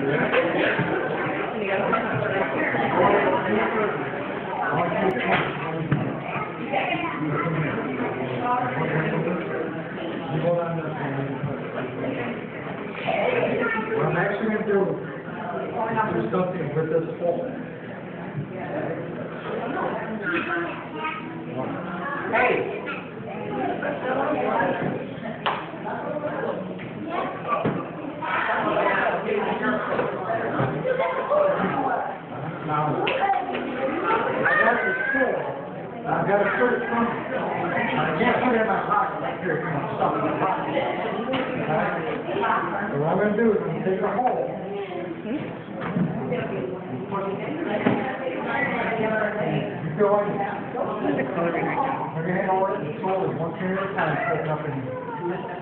I'm actually gonna do, do something with this hole. Hey! Now, I got the tool, I've got to put it somewhere. I can't put it in my pocket like here, because I'm stuck in my pocket. So what I'm gonna do is I'm gonna take a hole. You feel like it? We're gonna hang over it, tool is one finger at a time, it up in here.